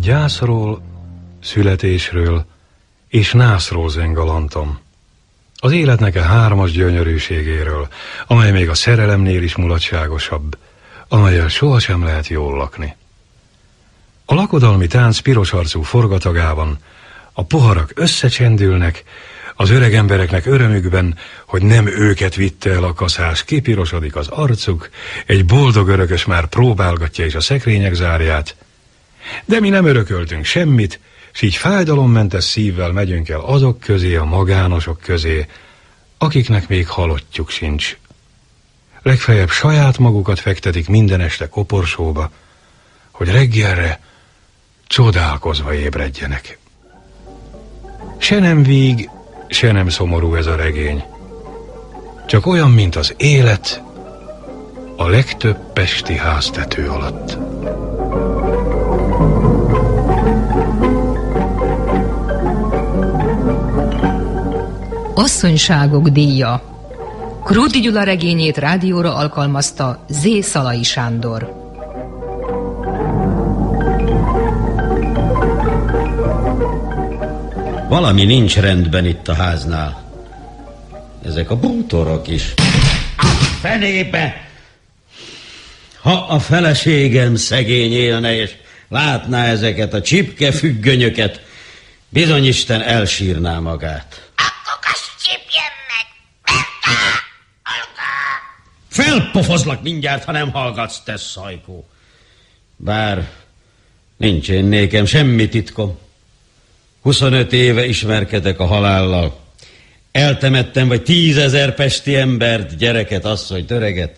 Gyászról, születésről és nászról zengalantom. Az életnek a hármas gyönyörűségéről, amely még a szerelemnél is mulatságosabb, amelyel sohasem lehet jól lakni. A lakodalmi tánc piros arcú forgatagában a poharak összecsendülnek, az öreg embereknek örömükben, hogy nem őket vitte el a kaszás, kipirosodik az arcuk, egy boldog örökös már próbálgatja is a szekrények zárját, de mi nem örököltünk semmit, s így fájdalommentes szívvel megyünk el azok közé, a magánosok közé, akiknek még halottjuk sincs. Legfeljebb saját magukat fektetik minden este koporsóba, hogy reggelre csodálkozva ébredjenek. Se nem víg, se nem szomorú ez a regény. Csak olyan, mint az élet a legtöbb pesti háztető alatt. Asszonyságok díja Krúti Gyula regényét rádióra alkalmazta Z. Szalai Sándor. Valami nincs rendben itt a háznál. Ezek a bútorok is. A fenébe! Ha a feleségem szegény élne, és látná ezeket a csipke függönyöket, bizony Isten elsírná magát. Akkor azt csipjen meg! Berta! Olga! Felpofozlak mindjárt, ha nem hallgatsz, te szajkó. Bár nincs én nékem semmi titkom. 25 éve ismerkedek a halállal. Eltemettem vagy tízezer pesti embert, gyereket, asszony, töreget.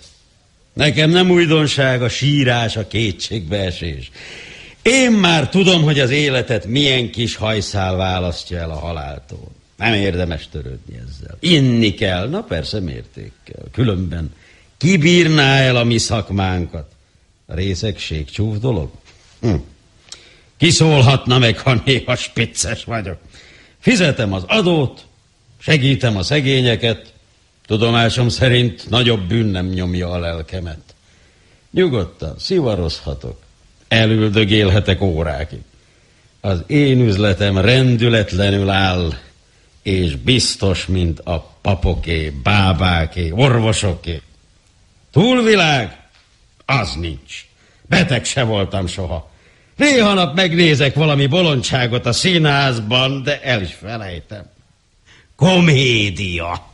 Nekem nem újdonság a sírás, a kétségbeesés. Én már tudom, hogy az életet milyen kis hajszál választja el a haláltól. Nem érdemes törődni ezzel. Inni kell, na persze mértékkel. Különben kibírná el a mi szakmánkat? A részegség csúf dolog? Hm. Kiszólhatna meg, ha néha spicces vagyok. Fizetem az adót, segítem a szegényeket, tudomásom szerint nagyobb bűn nem nyomja a lelkemet. Nyugodtan, szivarozhatok, elüldögélhetek órákig. Az én üzletem rendületlenül áll, és biztos, mint a papoké, bábáké, orvosoké. Túlvilág? Az nincs. Beteg se voltam soha. Néha nap megnézek valami bolondságot a színházban, de el is felejtem. Komédia.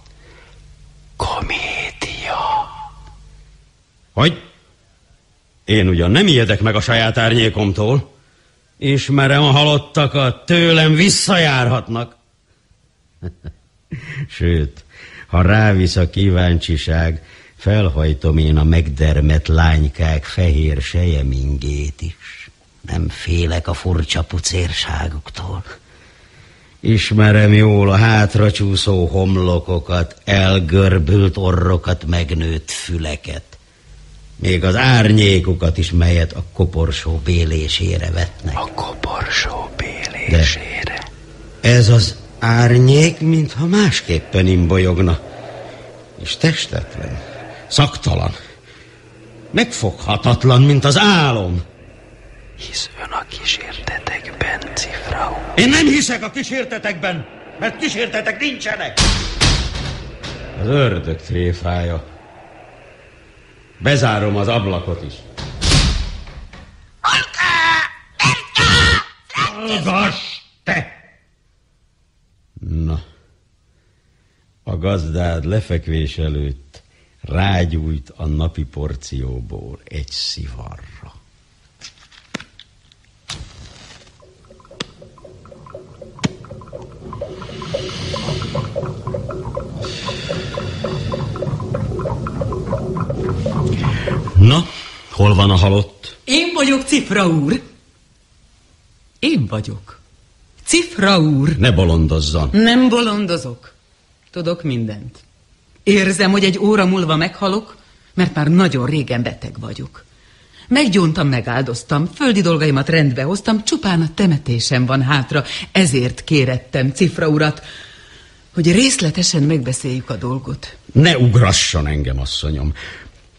Komédia. Hogy? Én ugyan nem ijedek meg a saját árnyékomtól. Ismerem a halottakat, tőlem visszajárhatnak. Sőt, ha rávisz a kíváncsiság, felhajtom én a megdermet lánykák fehér sejemingét is. Nem félek a furcsa pucérságoktól. Ismerem jól a hátracsúszó homlokokat, elgörbült orrokat, megnőtt füleket. Még az árnyékukat is, melyet a koporsó bélésére vetnek. A koporsó bélésére. De ez az árnyék, mintha másképpen imbolyogna. És testetlen, szaktalan, megfoghatatlan, mint az álom. Hisz ön a kísértetekben, cifrau. Én nem hiszek a kísértetekben, mert kísértetek nincsenek. Az ördög tréfája. Bezárom az ablakot is. Olga! Berta! Hallgass, te! Na, a gazdád lefekvés előtt rágyújt a napi porcióból egy szivarra. Na, hol van a halott? Én vagyok Cifra úr. Én vagyok. Cifra úr. Ne bolondozzon. Nem bolondozok. Tudok mindent. Érzem, hogy egy óra múlva meghalok, mert már nagyon régen beteg vagyok. Meggyóntam, megáldoztam, földi dolgaimat rendbe hoztam, csupán a temetésem van hátra, ezért kérettem Cifra urat, hogy részletesen megbeszéljük a dolgot. Ne ugrasson engem, asszonyom.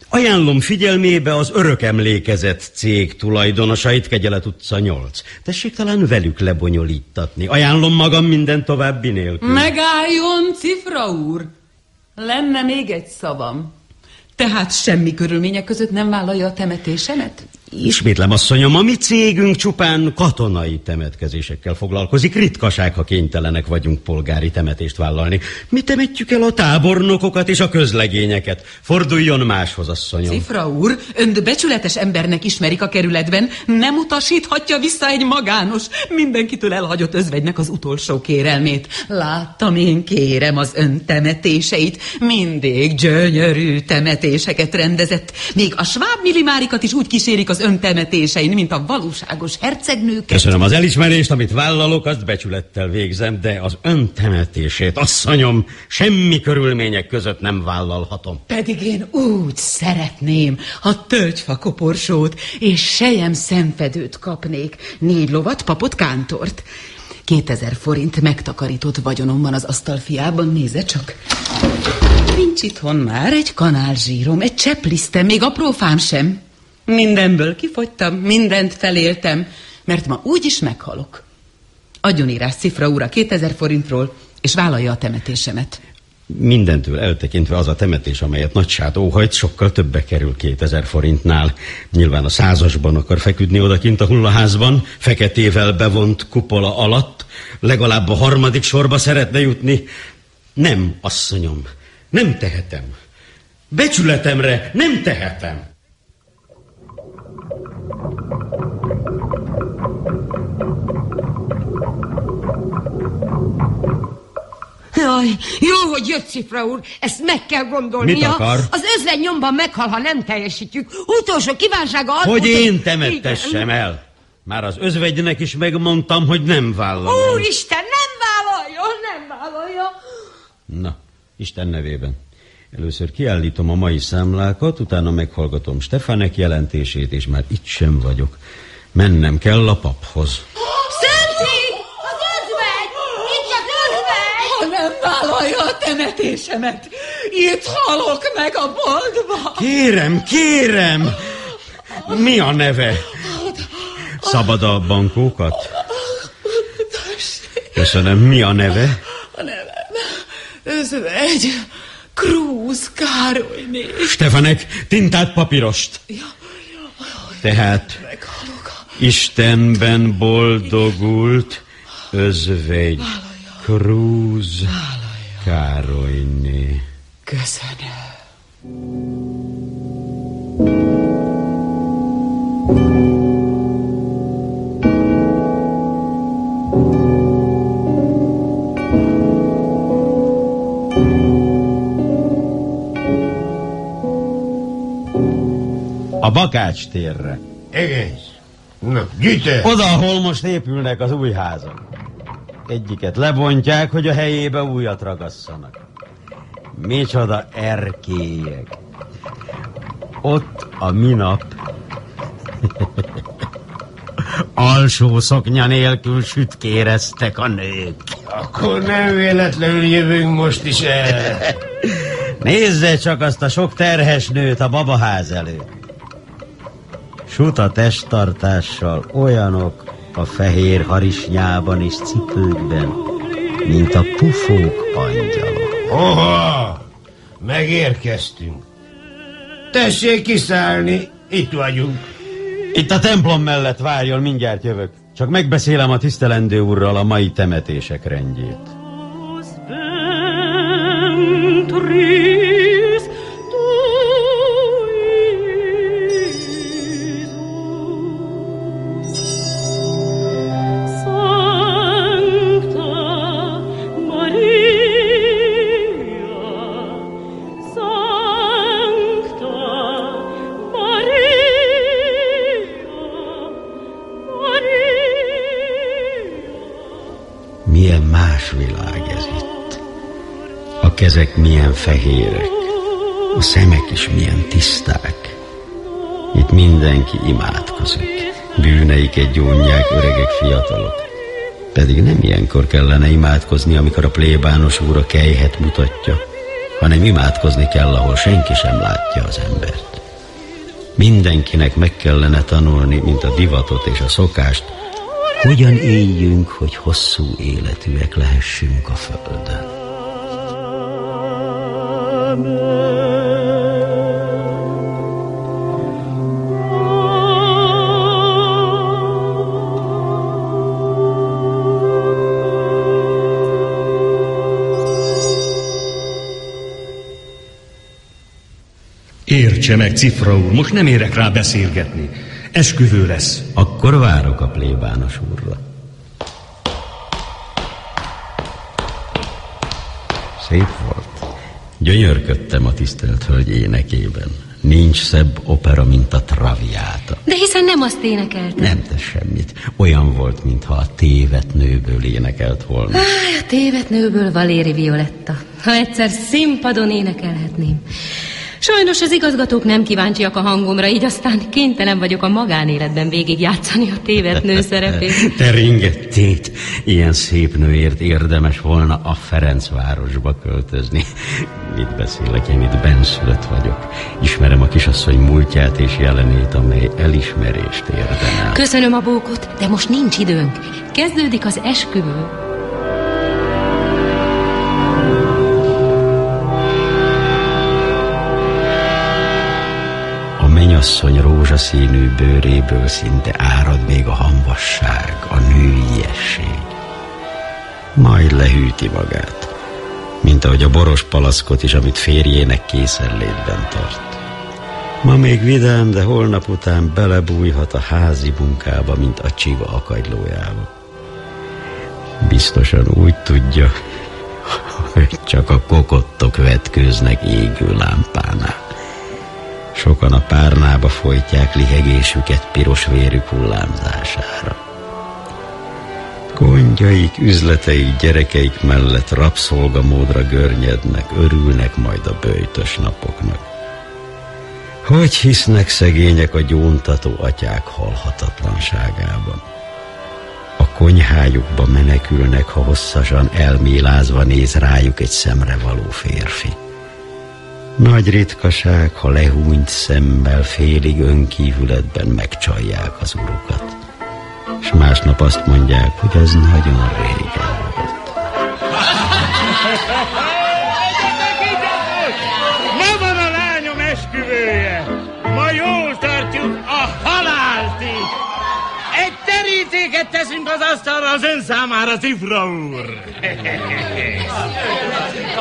Ajánlom figyelmébe az örök emlékezett cég tulajdonosait, Kegyelet utca 8. Tessék talán velük lebonyolítatni. Ajánlom magam minden további nélkül. Megálljon, cifra úr! Lenne még egy szavam. Tehát semmi körülmények között nem vállalja a temetésemet? Ismétlem, asszonyom, a mi cégünk csupán katonai temetkezésekkel foglalkozik. Ritkaság, ha kénytelenek vagyunk polgári temetést vállalni. Mi temetjük el a tábornokokat és a közlegényeket. Forduljon máshoz, asszonyom. Cifra úr, önt becsületes embernek ismerik a kerületben, nem utasíthatja vissza egy magános, mindenkitől elhagyott özvegynek az utolsó kérelmét. Láttam én kérem az ön temetéseit, mindig gyönyörű temetéseket rendezett. Még a sváb millimárikat is úgy kísérik az az öntemetésein, mint a valóságos hercegnők. Köszönöm az elismerést, amit vállalok, azt becsülettel végzem, de az öntemetését, asszonyom, semmi körülmények között nem vállalhatom. Pedig én úgy szeretném, ha tölgyfa koporsót és sejem szemfedőt kapnék, négy lovat, papot, kántort. 2000 forint megtakarított vagyonom van az asztalfiában, nézze csak. Nincs itthon már egy kanálzsírom, egy cseplisztem, még a profám sem. Mindenből kifogytam, mindent feléltem, mert ma úgy is meghalok. Adjon írás cifra úra 2000 forintról, és vállalja a temetésemet. Mindentől eltekintve az a temetés, amelyet Nagysát óhajt, sokkal többe kerül 2000 forintnál. Nyilván a százasban akar feküdni odakint a hullaházban, feketével bevont kupola alatt, legalább a harmadik sorba szeretne jutni. Nem, asszonyom, nem tehetem. Becsületemre nem tehetem. Jaj, jó, hogy jött Cifra úr, ezt meg kell gondolnia. Mit akar? Az özvegy nyomban meghal, ha nem teljesítjük. Utolsó kívánsága az, Hogy én temettessem el. Már az özvegynek is megmondtam, hogy nem vállalom. Úristen, nem vállalja, nem vállalja. Na, Isten nevében. Először kiállítom a mai számlákat, utána meghallgatom Stefanek jelentését, és már itt sem vagyok. Mennem kell a paphoz. Szenti! Az özvegy! Itt az özvegy! Ha nem vállalja a temetésemet, itt halok meg a boltba. Kérem, kérem! Mi a neve? Szabad a bankókat? Köszönöm, mi a neve? A nevem özvegy, Krúz Károlyné. Stefanek, tintát, papírost. Ja, ja, Tehát meghalok. Istenben boldogult özvegy Krúz Károlyné. Köszönöm. A Bakács térre. Egész. Na, gyűjte! Oda, ahol most épülnek az új házak. Egyiket lebontják, hogy a helyébe újat ragasszanak. Micsoda erkélyek. Ott a minap alsó szoknya nélkül sütkéreztek a nők. Akkor nem véletlenül jövünk most is el. Nézze csak azt a sok terhes nőt a babaház előtt. Suta testtartással olyanok a fehér harisnyában és cipőkben, mint a pufók angyalok. Oha! Megérkeztünk. Tessék kiszállni, itt vagyunk. Itt a templom mellett várjon, mindjárt jövök. Csak megbeszélem a tisztelendő úrral a mai temetések rendjét. A kezek milyen fehérek, a szemek is milyen tiszták. Itt mindenki imádkozik. Bűneiket gyónják öregek, fiatalok. Pedig nem ilyenkor kellene imádkozni, amikor a plébános úr a kejhet mutatja, hanem imádkozni kell, ahol senki sem látja az embert. Mindenkinek meg kellene tanulni, mint a divatot és a szokást, hogyan éljünk, hogy hosszú életűek lehessünk a földön. Értse meg, Cifra úr, most nem érek rá beszélgetni. Esküvő lesz. Akkor várok a plébános úrra. Szép volt. Gyönyörködtem a tisztelt hölgy énekében. Nincs szebb opera, mint a Traviata. De hiszen nem azt énekelte. Nem tesz semmit. Olyan volt, mintha a tévet nőből énekelt volna. Áj, a tévet nőből Valéri Violetta. Ha egyszer színpadon énekelhetném. Sajnos az igazgatók nem kíváncsiak a hangomra, így aztán kénytelen vagyok a magánéletben végigjátszani a tévet nő szerepét. Te ringettét, ilyen szép nőért érdemes volna a Ferencvárosba költözni. Mit beszélek, én itt benszülött vagyok. Ismerem a kisasszony múltját és jelenét, amely elismerést érdemel. Köszönöm a bókot, de most nincs időnk. Kezdődik az esküvő. A menyasszony rózsaszínű bőréből szinte árad még a hamvasság, a nőiesség. Majd lehűti magát, mint ahogy a boros palaszkot is, amit férjének készenlétben tart. Ma még vidám, de holnap után belebújhat a házi munkába, mint a csiva akagylójába. Biztosan úgy tudja, hogy csak a kokottok vetkőznek égő lámpánál. Sokan a párnába folytják lihegésüket piros vérük hullámzására. Gondjaik, üzleteik, gyerekeik mellett rabszolgamódra görnyednek, örülnek majd a bőjtös napoknak. Hogy hisznek szegények a gyóntató atyák halhatatlanságában? A konyhájukba menekülnek, ha hosszasan elmélázva néz rájuk egy szemre való férfi. Nagy ritkaság, ha lehúnyt szemmel félig önkívületben megcsalják az urukat. És másnap azt mondják, hogy ez nagyon régen volt. Ma van a lányom esküvője. Ma jól tartjuk a halált is. Egy terítéket teszünk az asztalra az ön számára, Cifra úr.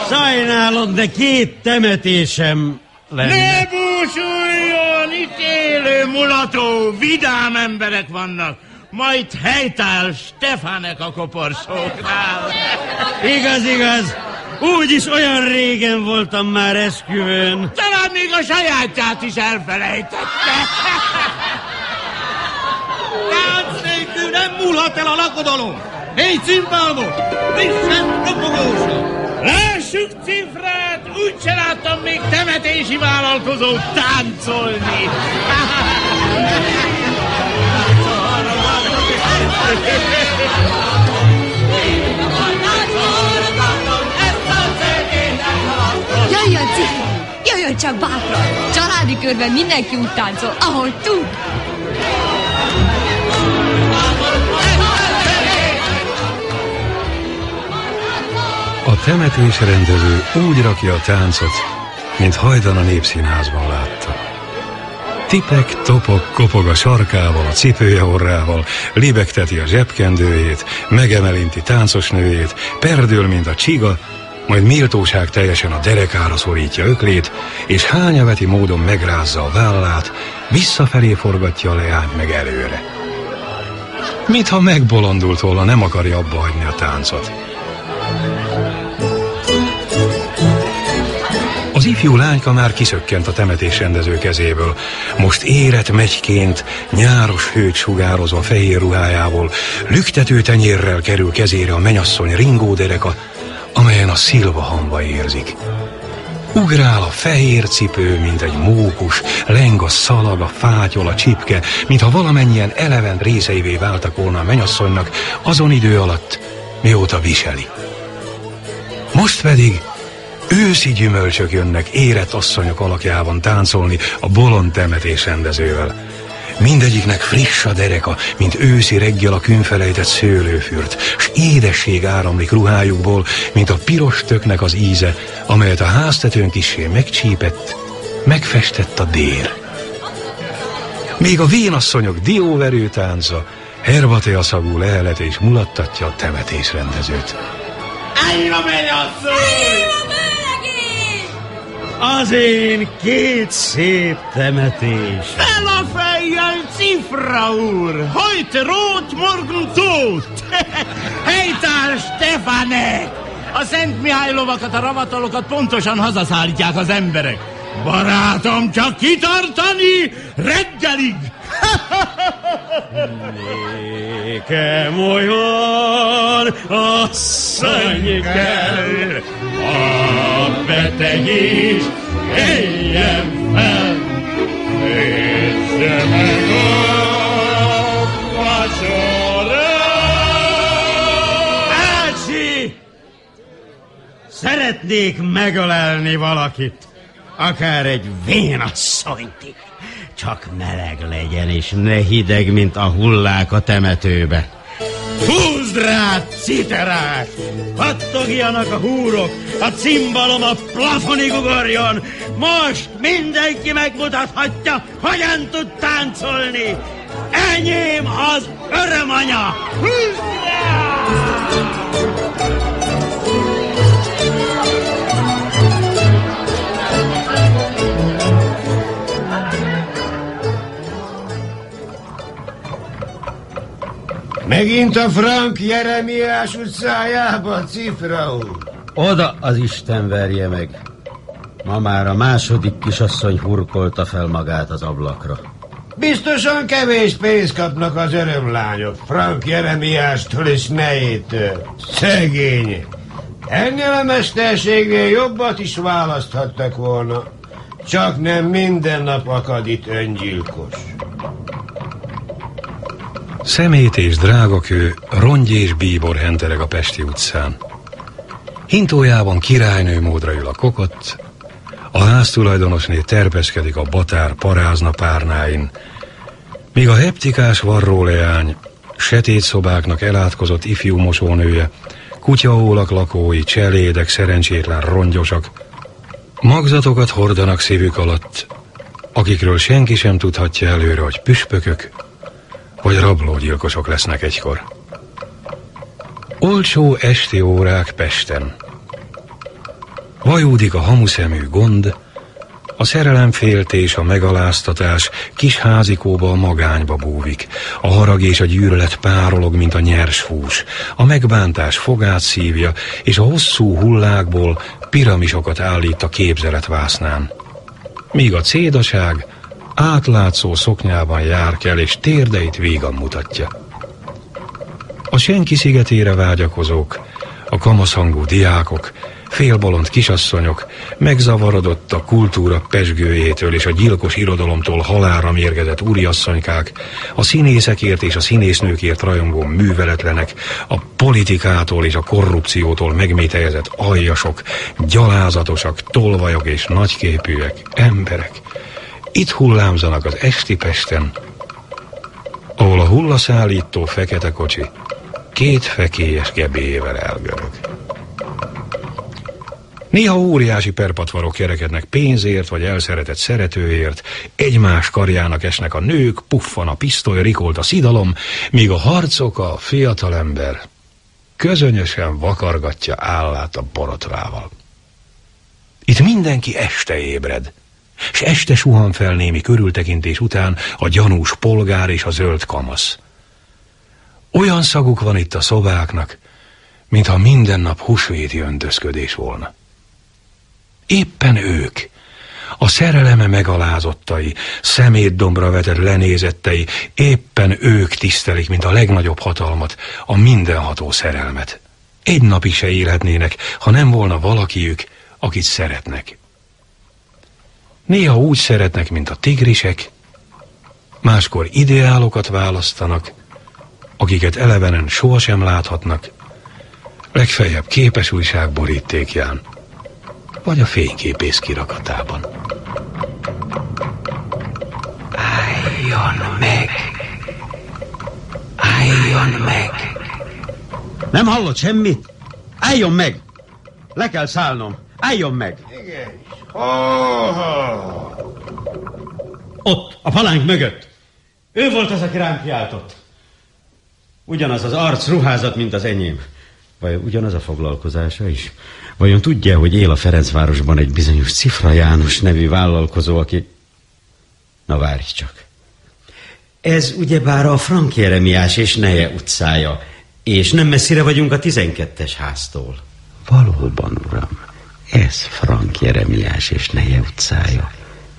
Sajnálom, de két temetésem lenne. Ne búsuljon, itt élő mulató, vidám emberek vannak. Majd helytáll Stefánek a koporsóknál. Igaz, igaz. Úgyis olyan régen voltam már esküvőn. Talán még a sajátját is elfelejtette. Tánc nélkül nem múlhat el a lakodalom! Négy cimbálmot! Frissen, ropogósan! Lássuk cifrát, úgyse láttam még temetési vállalkozót táncolni. Jöjjön, Cifra! Jöjjön csak bátran! Családi körben mindenki úgy táncol, ahogy tud! A temetésrendező úgy rakja a táncot, mint hajdan a népszínházban látta. Tipek, topok, kopog a sarkával, a cipője orrával, libegteti a zsebkendőjét, megemelinti táncos nőjét, perdül, mint a csiga, majd méltóság teljesen a derekára szorítja öklét, és hányaveti módon megrázza a vállát, visszafelé forgatja a leányt meg előre. Mintha megbolondult volna, nem akarja abba hagyni a táncot. Az ifjú lányka már kiszökkent a temetés rendező kezéből. Most érett megyként, nyáros hőt sugározva fehér ruhájából, lüktető tenyérrel kerül kezére a menyasszony ringó dereka, amelyen a szilva hamba érzik. Ugrál a fehér cipő, mint egy mókus, leng a szalag, a fátyol, a csipke, mintha valamennyien eleven részeivé váltak volna a menyasszonynak azon idő alatt, mióta viseli. Most pedig Őszi gyümölcsök jönnek érett asszonyok alakjában táncolni a bolond temetés rendezővel. Mindegyiknek friss a dereka, mint őszi reggel a künfelejtett szőlőfürt, s édesség áramlik ruhájukból, mint a piros töknek az íze, amelyet a háztetőn kissé megcsípett, megfestett a dél. Még a vénasszonyok dióverő tánca, herbatea szagú lehelete is mulattatja a temetés rendezőt. Állj, mennyasszony! Az én két szép temetés. Fel a fejjel, cifra úr! Heute rot, morgen tot! Helytál, Stefanek! A Szent Mihály lovakat, a ravatalokat pontosan hazaszállítják az emberek. Barátom, csak kitartani reggelig! Nékem olyan asszony kell, a beteg is éljen fel, nézze meg a vacsora. Ácsi! Szeretnék megölelni valakit, akár egy vénasszonyt is. Csak meleg legyen, és ne hideg, mint a hullák a temetőbe. Húzd rá, citerák! Pattogjanak a húrok, a cimbalom a plafonig ugorjon! Most mindenki megmutathatja, hogyan tud táncolni! Enyém az örömanya! Húzd rá! Megint a Frank Jeremiás utcájába, cifra úr. Oda az Isten verje meg. Ma már a második kisasszony hurkolta fel magát az ablakra. Biztosan kevés pénzt kapnak az örömlányok, Frank Jeremiástól és nejétől. Szegény. Ennél a mesterségnél jobbat is választhattak volna. Csak nem minden nap akad itt öngyilkos. Szemét és drágakő, rongy és bíbor hentereg a Pesti utcán. Hintójában királynő módra ül a kokott, a háztulajdonosné terpeszkedik a batár parázna párnáin, míg a heptikás varróleány, setét szobáknak elátkozott ifjú mosónője, kutyaólak lakói, cselédek, szerencsétlen rongyosak, magzatokat hordanak szívük alatt, akikről senki sem tudhatja előre, hogy püspökök, vagy rablógyilkosok lesznek egykor. Olcsó esti órák Pesten. Vajúdik a hamuszemű gond, a szerelemféltés, a megaláztatás kis házikóba a magányba búvik. A harag és a gyűlölet párolog, mint a nyers hús. A megbántás fogát szívja, és a hosszú hullákból piramisokat állít a képzelet vásznán. Míg a cédaság átlátszó szoknyában jár kell, és térdeit vígan mutatja. A senki szigetére vágyakozók, a kamaszhangú diákok, félbolond kisasszonyok, megzavarodott a kultúra pesgőjétől és a gyilkos irodalomtól halára mérgezett úriasszonykák, a színészekért és a színésznőkért rajongó műveletlenek, a politikától és a korrupciótól megmétejezett aljasok, gyalázatosak, tolvajok és nagyképűek, emberek, itt hullámzanak az esti Pesten, ahol a hullaszállító fekete kocsi két fekélyes gebéjével elgörög. Néha óriási perpatvarok kerekednek pénzért vagy elszeretett szeretőért, egymás karjának esnek a nők, puffan a pisztoly, rikolt a szidalom, míg a harcok a fiatalember közönösen vakargatja állát a borotvával. Itt mindenki este ébred, s este suhan fel némi körültekintés után a gyanús polgár és a zöld kamasz. Olyan szaguk van itt a szobáknak, mintha minden nap húsvéti öntözködés volna. Éppen ők, a szereleme megalázottai, szemétdombra vetett lenézettei, éppen ők tisztelik, mint a legnagyobb hatalmat, a mindenható szerelmet. Egy napig se élhetnének, ha nem volna valakiük, akit szeretnek. Néha úgy szeretnek, mint a tigrisek, máskor ideálokat választanak, akiket elevenen sohasem láthatnak, legfeljebb képes újság borítékján, vagy a fényképész kirakatában. Álljon meg! Álljon meg! Nem hallott semmit? Álljon meg! Le kell szállnom. Álljon meg! Igen. Ott, a palánk mögött. Ő volt az, aki rám kiáltott. Ugyanaz az arc, ruházat, mint az enyém. Vajon ugyanaz a foglalkozása is? Vajon tudja, hogy él a Ferencvárosban egy bizonyos Cifra János nevű vállalkozó, aki... Na várj csak. Ez ugyebár a Frank Jeremiás és Neje utcája, és nem messzire vagyunk a 12-es háztól. Valóban, uram, ez Frank Jeremiás és Neje utcája,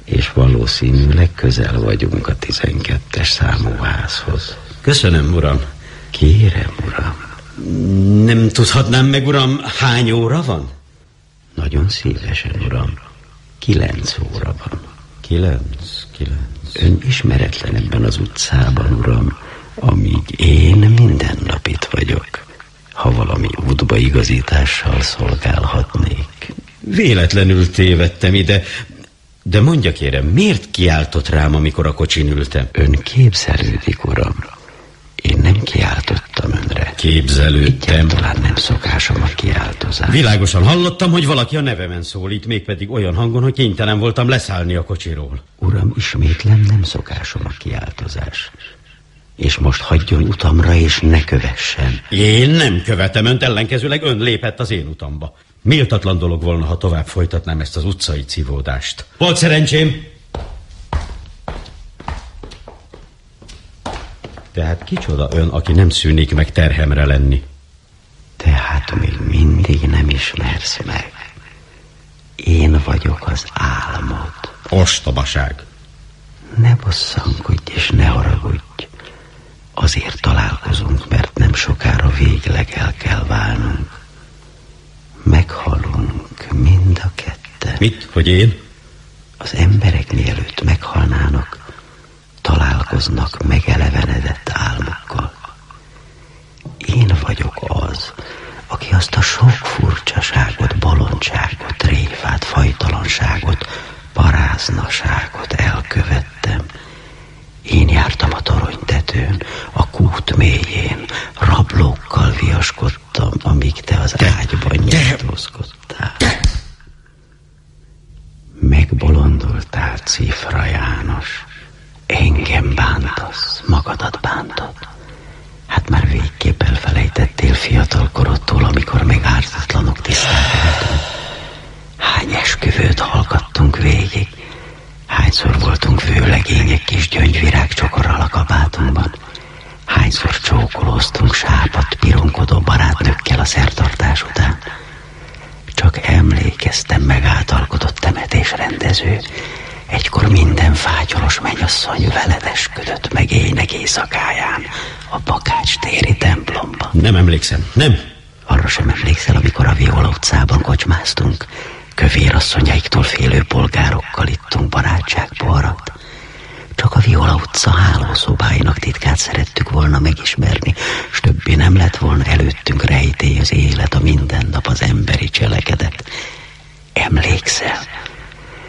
és valószínűleg közel vagyunk a 12-es számú házhoz. Köszönöm, uram. Kérem, uram. Nem tudhatnám meg, uram, hány óra van? Nagyon szívesen, uram. Kilenc óra van. Kilenc, kilenc. Ön ismeretlen ebben az utcában, uram, amíg én minden nap itt vagyok. Ha valami útbaigazítással szolgálhatnék. Véletlenül tévedtem ide, de mondja kérem, miért kiáltott rám, amikor a kocsin ültem? Ön képzelődik, uram. Én nem kiáltottam önre. Képzelődtem. Egyáltalán nem szokásom a kiáltozás. Világosan hallottam, hogy valaki a nevemen szólít, mégpedig olyan hangon, hogy kénytelen voltam leszállni a kocsiról. Uram, ismétlem, nem szokásom a kiáltozás. És most hagyjon utamra, és ne kövessen. Én nem követem önt, ellenkezőleg ön lépett az én utamba. Méltatlan dolog volna, ha tovább folytatnám ezt az utcai civódást. Volt szerencsém! Tehát kicsoda ön, aki nem szűnik meg terhemre lenni? Tehát még mindig nem ismersz meg. Én vagyok az álmod. Ostobaság. Ne bosszankodj és ne haragudj. Azért találkozunk, mert nem sokára végleg el kell válnunk. Meghalunk mind a ketten. Mit, hogy én? Az emberek mielőtt meghalnának, találkoznak megelevenedett álmokkal. Én vagyok az, aki azt a sok furcsaságot, bolondságot, tréfát, fajtalanságot, paráznaságot elkövettem. шкод. Emlékszem, nem. Arra sem emlékszel, amikor a Viola utcában kocsmáztunk. Kövér asszonyaiktól félő polgárokkal ittunk barátságpoharat. Csak a Viola utca hálószobáinak titkát szerettük volna megismerni, s többé nem lett volna előttünk rejtély az élet, a mindennap az emberi cselekedet. Emlékszel?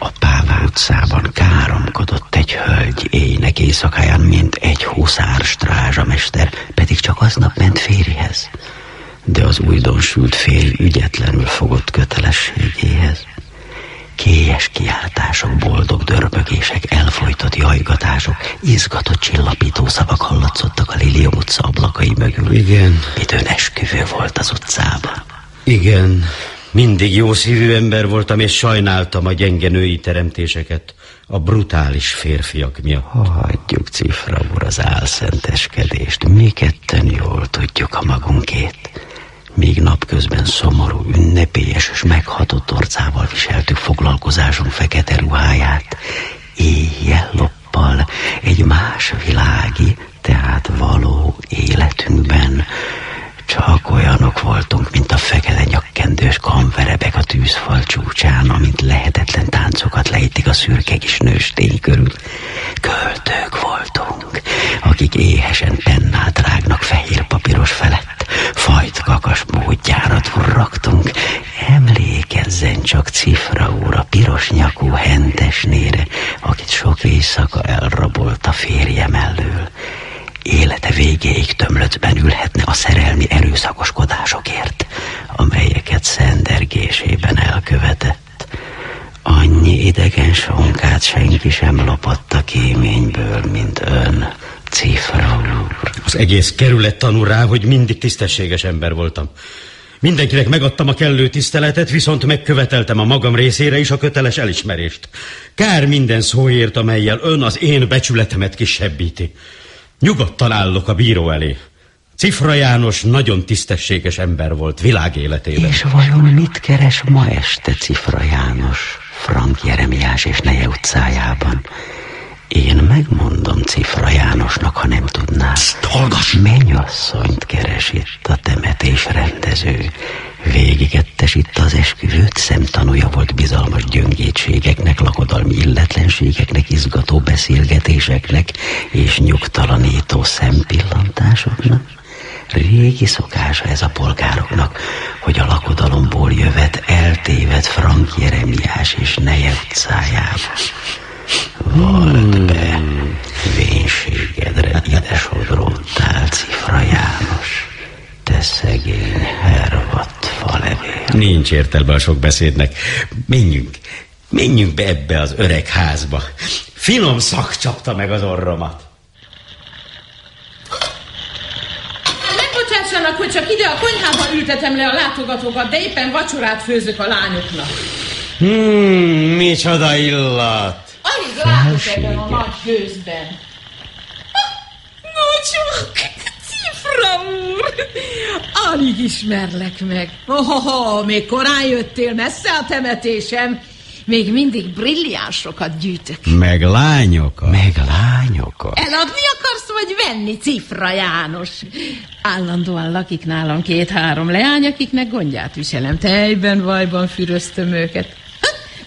A Pává utcában káromkodott egy hölgy éjnek éjszakáján, mint egy huszár strázsamester, pedig csak aznap ment férjhez. De az újdonsült férj ügyetlenül fogott kötelességéhez. Kélyes kiáltások, boldog dörbögések, elfolytott jajgatások, izgatott csillapító szavak hallatszottak a Lilium utca ablakai mögül. Igen. Midőn esküvő volt az utcában. Igen, mindig jó szívű ember voltam, és sajnáltam a gyenge női teremtéseket a brutális férfiak miatt. Hagyjuk, Cifra úr, az álszenteskedést. Mi ketten jól tudjuk a magunkét. Míg napközben szomorú, ünnepélyes és meghatott orcával viseltük foglalkozásunk fekete ruháját, éjjel loppal egy más világi, tehát való életünkben csak olyanok voltunk, mint a fekete nyakkendős kamverebek a tűzfal csúcsán, amint lehetetlen táncokat lejtik a szürke kis nőstény körül. Költők voltunk, akik éhesen pennát rágnak fehér papíros felett. Fajt kakas módjára durraktunk. Emlékezzen csak, Cifra úr, a piros nyakú hentes nére, akit sok éjszaka elrabolt a férjem elől. Élete végéig tömlöcben ülhetne a szerelmi erőszakoskodásokért, amelyeket szendergésében elkövetett. Annyi idegen sonkát senki sem lopott a kéményből, mint ön, Cifra. Az egész kerület tanul rá, hogy mindig tisztességes ember voltam. Mindenkinek megadtam a kellő tiszteletet, viszont megköveteltem a magam részére is a köteles elismerést. Kár minden szóért, amelyel ön az én becsületemet kisebbíti. Nyugodtan állok a bíró elé. Cifra János nagyon tisztességes ember volt világéletében. És vajon mit keres ma este Cifra János, Frank Jeremiás és Neje utcájában? Én megmondom Cifra Jánosnak, ha nem tudná. Hallgass! Mennyasszonyt keres itt a temetés rendező. Végigettes itt az esküvőt, szemtanúja volt bizalmas gyöngétségeknek, lakodalmi illetlenségeknek, izgató beszélgetéseknek és nyugtalanító szempillantásoknak. Régi szokása ez a polgároknak, hogy a lakodalomból jövet eltévedt Frank Jeremiás és Neje utcájába. Vald be, vénségedre ide sodródtál, Cifra János. Te szegény hervadt falevél. Nincs értelme a sok beszédnek. Menjünk, menjünk be ebbe az öreg házba. Finom szak csapta meg az orromat. Megbocsássanak, hogy csak ide a konyhába ültetem le a látogatókat, de éppen vacsorát főzök a lányoknak. Hmm, micsoda illat. Alig látok ebben a nagy gőzben. Nocsok, cifra úr! Alig ismerlek meg. Oh, még korán jöttél messze a temetésem. Még mindig brilliánsokat gyűjtök. Meg lányokat. Meg lányokat. Eladni akarsz, vagy venni, Cifra János? Állandóan lakik nálam két-három leány, akiknek gondját viselem. Tejben, vajban füröztöm őket.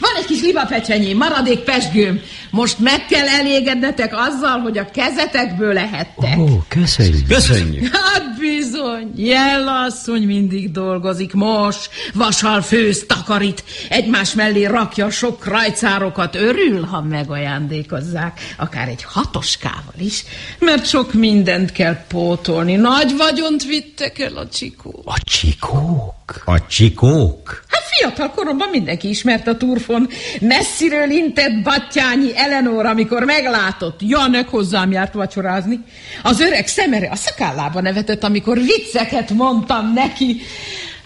Van egy kis libapecsenyém, maradék pesgőm. Most meg kell elégednetek azzal, hogy a kezetekből lehettek. Ó, köszönjük. Köszönjük. Hát bizony, Jella asszony mindig dolgozik, mos, vasal főz, takarít, egymás mellé rakja sok krajcárokat, örül, ha megajándékozzák, akár egy hatoskával is, mert sok mindent kell pótolni. Nagy vagyont vittek el a csikó. A csikók? A csikók? Hát fiatal koromban mindenki ismert a turfon. Messziről intett Battyányi Eleonora, amikor meglátott. Janek hozzám járt vacsorázni. Az öreg szemere a szakállába nevetett, amikor vicceket mondtam neki.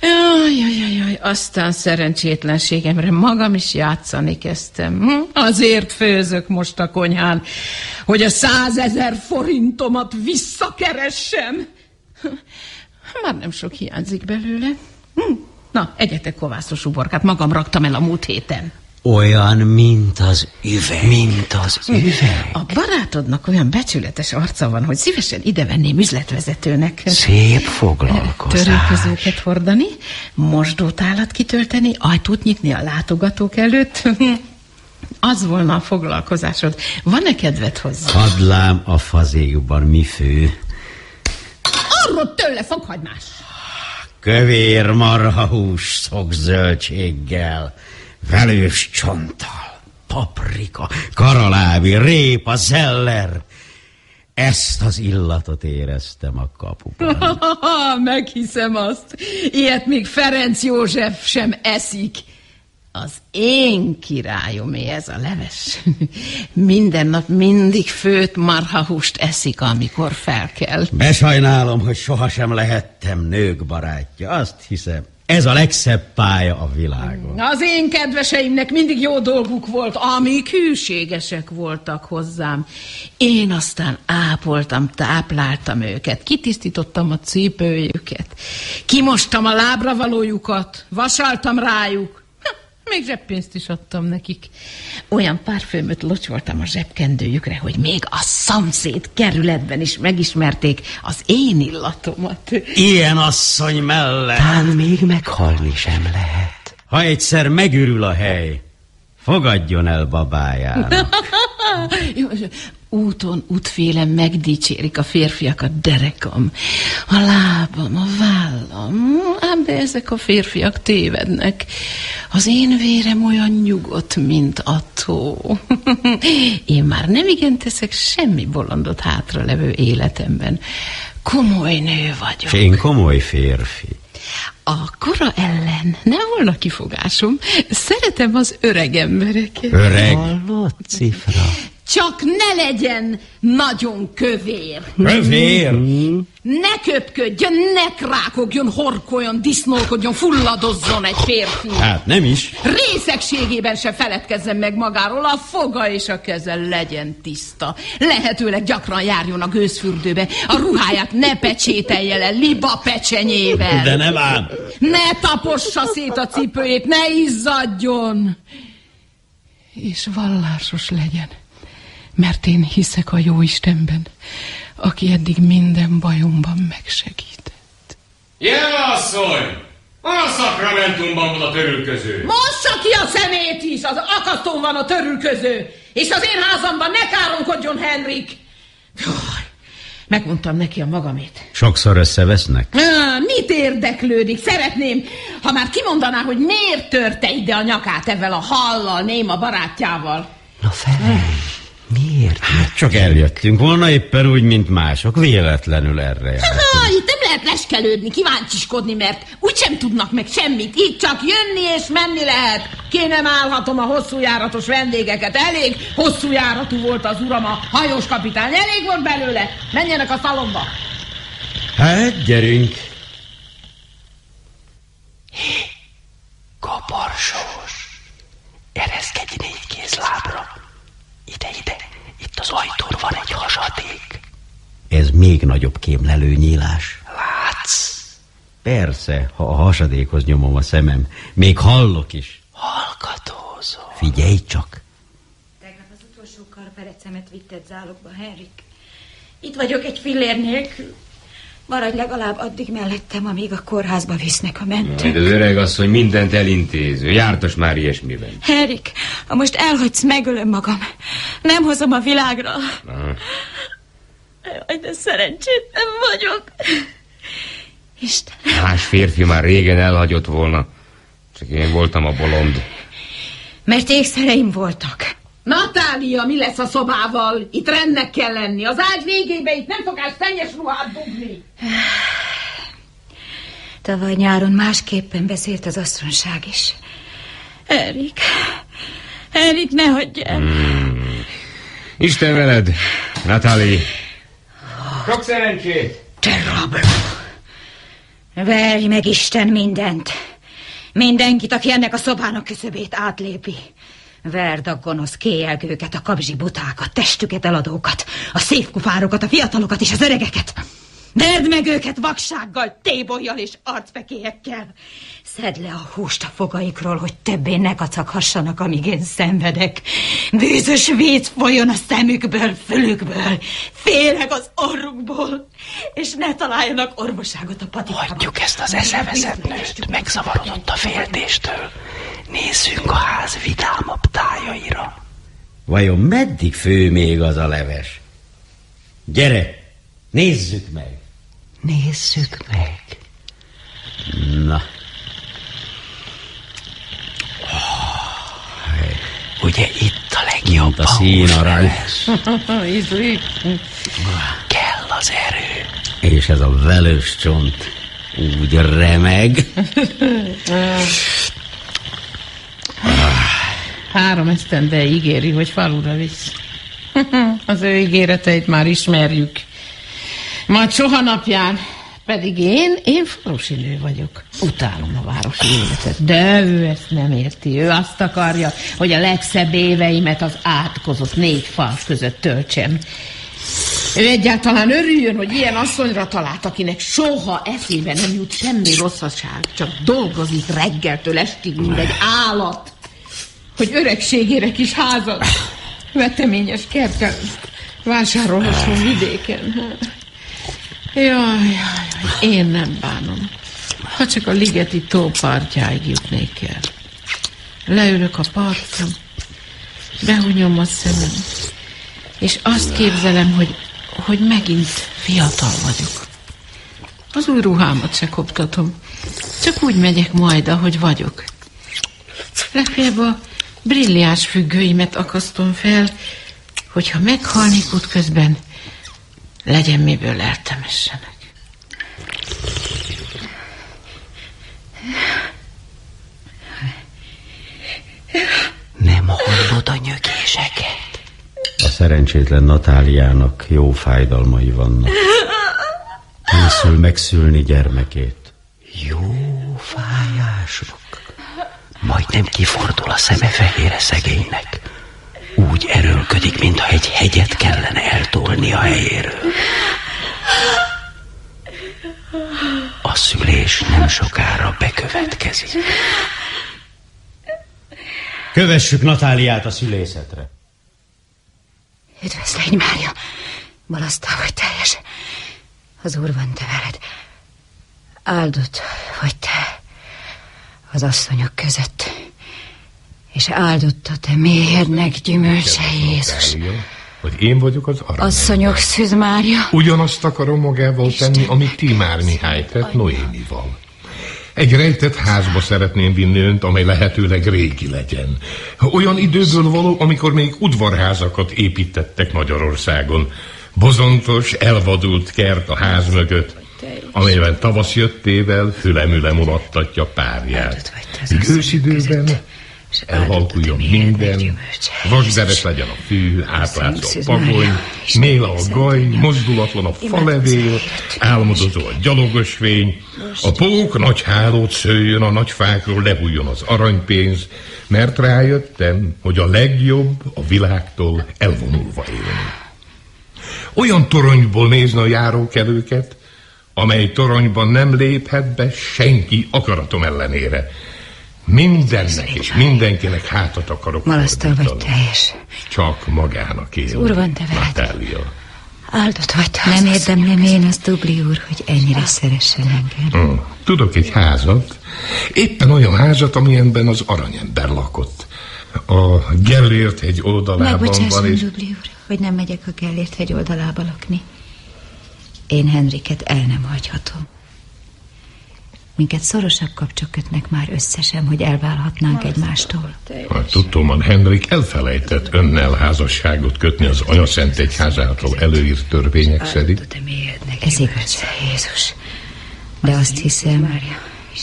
Jaj, jaj, jaj, aztán szerencsétlenségemre magam is játszani kezdtem. Hm? Azért főzök most a konyhán, hogy a százezer forintomat visszakeressem. Már nem sok hiányzik belőle. Hm? Na, egyetek kovászos uborkát, magam raktam el a múlt héten. Olyan, mint az üveg. Mint az üveg. A barátodnak olyan becsületes arca van, hogy szívesen idevenném üzletvezetőnek. Szép foglalkozás. Törőközőket hordani, mosdótálat kitölteni, ajtót nyitni a látogatók előtt. Az volna a foglalkozásod. Van-e kedved hozzá? Hadlám a fazékban mi fő? Arról tőle fokhagymás. Kövér marhahús szokzöldséggel, velős csonttal, paprika, karalábi, répa, zeller. Ezt az illatot éreztem a kapuban. Meghiszem azt. Ilyet még Ferenc József sem eszik. Az én királyomé ez a leves. Minden nap mindig főtt marhahúst eszik, amikor fel kell. Besajnálom, hogy sohasem lehettem nők barátja. Azt hiszem, ez a legszebb pálya a világon. Az én kedveseimnek mindig jó dolguk volt, amíg hűségesek voltak hozzám. Én aztán ápoltam, tápláltam őket, kitisztítottam a cipőjüket, kimostam a lábra valójukat, vasaltam rájuk, még zseppénzt is adtam nekik. Olyan parfümöt locsoltam a zsebkendőjükre, hogy még a szomszéd kerületben is megismerték az én illatomat. Ilyen asszony mellett. Tán még meghalni sem lehet. Ha egyszer megürül a hely, fogadjon el babájának. Úton, útfélen megdicsérik a férfiak a derekam, a lábam, a vállam. Ám de ezek a férfiak tévednek. Az én vérem olyan nyugodt, mint a tó. Én már nem igen teszek semmi bolondot hátralevő életemben. Komoly nő vagyok. És én komoly férfi. A kora ellen nem volna kifogásom. Szeretem az öreg embereket. Öreg? Hallott, cifra? Csak ne legyen nagyon kövér. Kövér? Ne köpködjön, ne krákogjon, horkoljon, disznolkodjon, fulladozzon egy férfi. Hát nem is. Részegségében se feledkezzen meg magáról, a foga és a keze legyen tiszta. Lehetőleg gyakran járjon a gőzfürdőbe, a ruháját ne pecsételje le liba pecsenyével. De nem ám. Ne tapossa szét a cipőjét, ne izzadjon. És vallásos legyen, mert én hiszek a jó Istenben, aki eddig minden bajomban megsegít. Jelasszony! A szakramentumban van a törülköző. Mossa ki a szemét is, az akasztón van a törülköző, és az én házamban ne káromkodjon Henrik. Jaj, megmondtam neki a magamét. Sokszor összevesznek? Á, mit érdeklődik? Szeretném, ha már kimondaná, hogy miért törte ide a nyakát ezzel a hallal, néma barátjával. Na felej, miért? Hát csak eljöttünk volna éppen úgy, mint mások. Véletlenül erre jár. Ha, itt nem lehet leskelődni, kíváncsiskodni, mert úgysem tudnak meg semmit. Itt csak jönni és menni lehet. Ki nem állhatom a hosszú járatos vendégeket. Elég hosszú járatú volt az uram, a hajós kapitány. Elég volt belőle. Menjenek a szalomba. Hát, gyerünk. Kaparsós. Ereszkedj négy kézlábra. Ide, ide. Itt az ajtón van egy hasadék. Ez még nagyobb kémlelő nyílás. Látsz? Persze, ha a hasadékhoz nyomom a szemem. Még hallok is. Hallgatózol. Figyelj csak. Tegnap az utolsó karperecemet vitted zálogba, Henrik. Itt vagyok egy fillér nélkül. Maradj legalább addig mellettem, amíg a kórházba visznek a mentők. Majd az öreg asszony mindent elintéző. Jártas már ilyesmiben. Henrik, ha most elhagysz, megölöm magam. Nem hozom a világra. Aha. Jaj, de szerencsétlen vagyok. Isten, Más férfi már régen elhagyott volna. Csak én voltam a bolond. mert ékszereim voltak. Natália, mi lesz a szobával? Itt rendnek kell lenni. Az ágy végébe itt nem szokás teljes ruhát dugni. Tavaly nyáron másképpen beszélt az asszonság is. Erik, Erik, ne hagyj el. Hmm. Isten veled, Natali. Sok szerencsét! Te rabra! Verj meg Isten mindent! Mindenkit, aki ennek a szobának küszöbét átlépi. Verd a gonosz kéjelgőket, a kabzsi butákat, testüket eladókat, a szépkufárokat, a fiatalokat és az öregeket. Verd meg őket vaksággal, tébolyjal és arcpekélyekkel. Szedd le a húst a fogaikról, hogy többé ne kacaghassanak, amíg én szenvedek. Bűzös víz folyjon a szemükből, fülükből, félek az orrukból, és ne találjanak orvoságot a patikában. Hagyjuk ezt az eszeveszett nőt, megzavarodott a féltéstől. Nézzünk a ház vidámabb tájaira. Vajon meddig fő még az a leves? Gyere, nézzük meg. Nézzük meg. Na, Ugye itt a legjobb a színarany. Ízlik. Kell az erő. És ez a velős csont úgy remeg. Három esztende ígéri, hogy falura visz. Az ő ígéreteit már ismerjük. Majd soha napján. Pedig én, én falusi nő vagyok. Utálom a városi életet. De ő ezt nem érti. Ő azt akarja, hogy a legszebb éveimet az átkozott négy fal között töltsem. Ő egyáltalán örüljön, hogy ilyen asszonyra talált, akinek soha eszébe nem jut semmi rosszaság, csak dolgozik reggeltől estig, mint egy állat. Hogy öregségére kis házat, veteményes kertkel vásárolhasson vidéken. Jaj, jaj, jaj, én nem bánom. Ha csak a ligeti tó partjáig jutnék el. Leülök a partra, behunyom a szemem, És azt képzelem, hogy, hogy megint fiatal vagyok. Az új ruhámat se koptatom. Csak úgy megyek majd, ahogy vagyok. Legfeljebb a brilliás függőimet akasztom fel, hogyha meghalnék útközben, legyen miből eltemessenek. Nem hallod a nyögéseket? A szerencsétlen Natáliának jó fájdalmai vannak. Készül megszülni gyermekét. Jó fájások. Majdnem kifordul a szeme fehére szegénynek. Úgy erőlködik, mintha egy hegyet kellene eltolni a helyéről. A szülés nem sokára bekövetkezik. Kövessük Natáliát a szülészetre. Üdvözlégy, Mária! Balasztál vagy teljes. Az Úr van te veled. Áldott vagy te az asszonyok között. És áldott a te méhednek gyümölcse, Jézus. Hogy én vagyok az arany. Asszonyok Szűz Mária. Ugyanazt akarom magával tenni, amit Timár Mihály tett Noémival. Egy rejtett házba szeretném vinni önt, amely lehetőleg régi legyen. Olyan időből való, amikor még udvarházakat építettek Magyarországon. Bozontos, elvadult kert a ház mögött, amelyben tavasz jöttével fülemüle mulattatja párját. Míg őszidőben elhalkuljon minden, vasderes legyen a fű, átlátszó a pagony, méla a gaj, mozdulatlan a falevél, álmodozó a gyalogos fény, a pók nagy hálót szőjön, a nagy fákról lebújjon az aranypénz, mert rájöttem, hogy a legjobb a világtól elvonulva élni. Olyan toronyból nézne a járókelőket, amely toronyban nem léphet be senki akaratom ellenére. Mindennek és mindenkinek hátat akarok Malasztal vagy teljes. Csak magának él. Az Úr van te veled. Natália. Áldott vagy te Nem érdemlem én azt, Dubli úr, hogy ennyire szeressen engem. Hm. Tudok egy házat, éppen olyan házat, amilyenben az aranyember lakott. A Gellért egy oldalában van, Megbocsásson, és Dubli úr, hogy nem megyek a Gellért hegy oldalába lakni. Én Henriket el nem hagyhatom. Minket szorosabb kapcsok kötnek már összesen, hogy elválhatnánk egymástól. Hát, tudtom, Henrik elfelejtett önnel házasságot kötni az Anyaszent Egyházától előírt törvények szerint. Ez igaz, Jézus. De azt hiszem,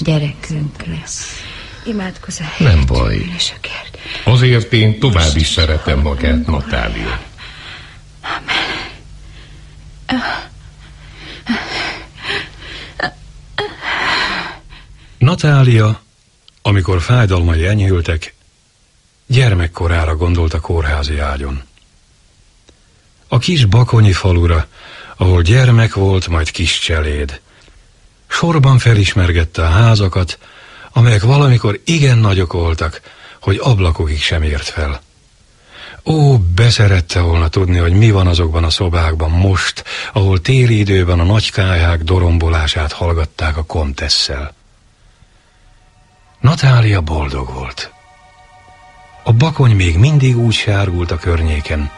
gyerekünk lesz. Imádkozz a Nem baj. a. Azért én tovább is szeretem magát, Natália. Natália, amikor fájdalmai enyhültek, gyermekkorára gondolt a kórházi ágyon. A kis bakonyi falura, ahol gyermek volt, majd kis cseléd. Sorban felismergette a házakat, amelyek valamikor igen nagyok voltak, hogy ablakokig sem ért fel. Ó, beszerette volna tudni, hogy mi van azokban a szobákban most, ahol téli időben a nagy kályhák dorombolását hallgatták a kontesszel. Natália boldog volt. A bakony még mindig úgy sárgult a környéken,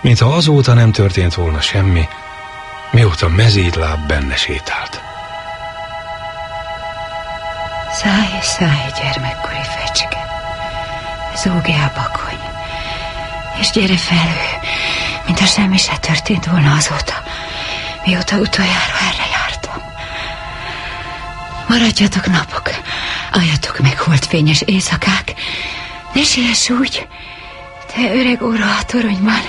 mintha azóta nem történt volna semmi, mióta mezítláb benne sétált. Szállj, szállj, gyermekkori fecske. Zúgja a bakony. És gyere felő, mintha semmi se történt volna azóta, mióta utoljára erre jártam. Maradjatok napok, álljatok meg holdfényes éjszakák. Ne siess úgy, te öreg óra a toronyban.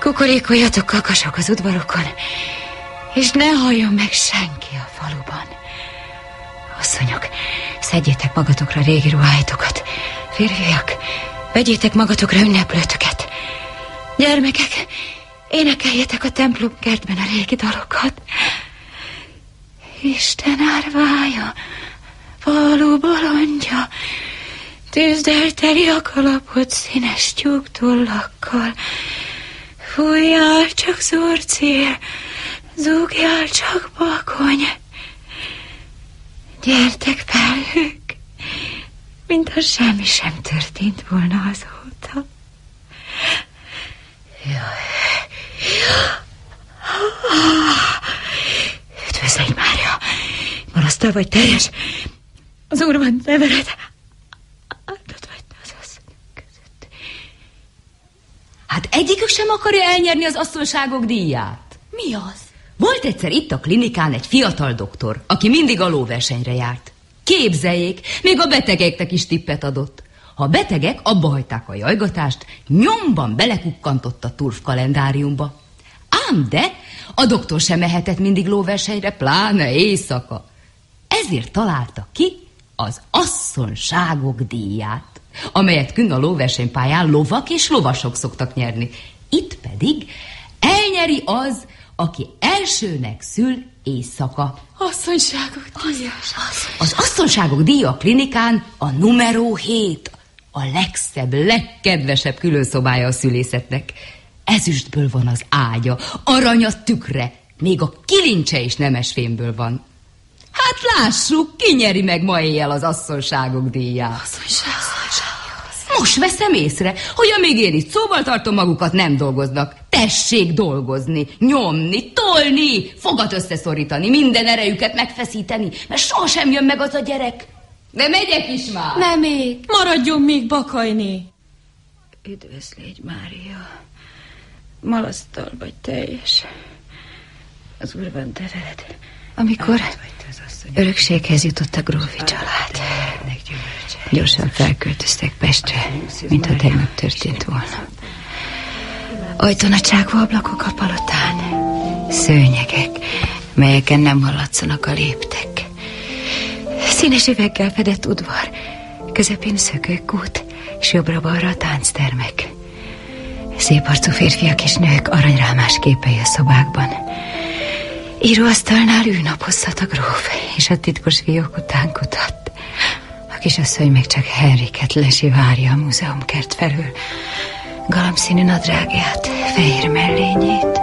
Kukorékoljatok kakasok az udvarokon, és ne halljon meg senki a faluban. Asszonyok, szedjétek magatokra régi ruháitokat. Férfiak, vegyétek magatokra ünneplőtöket. Gyermekek, énekeljetek a templom kertben a régi dalokat. Isten árvája, falu bolondja, tűzdel teli a kalapot színes tyúktollakkal. Fújjál csak zurcél, zúgjál csak bakony. Gyertek felhők, mintha semmi sem történt volna azóta. Üdvözlégy, Mária! Malasztal vagy teljes? Az úr van, vered. Áldott vagy te az asszony között. Hát egyikük sem akarja elnyerni az asszonságok díját. Mi az? Volt egyszer itt a klinikán egy fiatal doktor, aki mindig a lóversenyre járt. Képzeljék, még a betegeknek is tippet adott. Ha a betegek abba hagyták a jajgatást, nyomban belekukkantott a turf kalendáriumba. Ám de a doktor sem mehetett mindig lóversenyre, pláne éjszaka. Ezért találta ki az asszonságok díját, amelyet künn a lóversenypályán lovak és lovasok szoktak nyerni. Itt pedig elnyeri az, aki elsőnek szül éjszaka. Asszonyságok díja. Az asszonságok díja a klinikán a numeró 7, a legszebb, legkedvesebb különszobája a szülészetnek. Ezüstből van az ágya, arany a tükre, még a kilincse is nemesfémből van. Hát lássuk, ki nyeri meg ma éjjel az asszonságok díját. Most veszem észre, hogy amíg én itt szóval tartom magukat, nem dolgoznak. Tessék dolgozni, nyomni, tolni, fogat összeszorítani, minden erejüket megfeszíteni, mert sohasem jön meg az a gyerek. De megyek is már. Nem még. Maradjon még bakajni. Üdvözlégy, Mária. Malasztal vagy teljes. Az úr van te veled. Amikor örökséghez jutott a grófi család, gyorsan felköltöztek Pestre, mintha tegnap történt volna. Ajtón a csákva ablakok a palotán, szőnyegek, melyeken nem hallatszanak a léptek. Színes üveggel fedett udvar, közepén szökőkút, és jobbra-balra a tánctermek. Szép arcú férfiak és nők aranyrámás képei a szobákban. Íróasztalnál ő napozhat a gróf, és a titkos fiók után kutat. A kisasszony meg csak Henriket lesi várja a múzeumkert felül. Galamszínű nadrágját, fehér mellényét.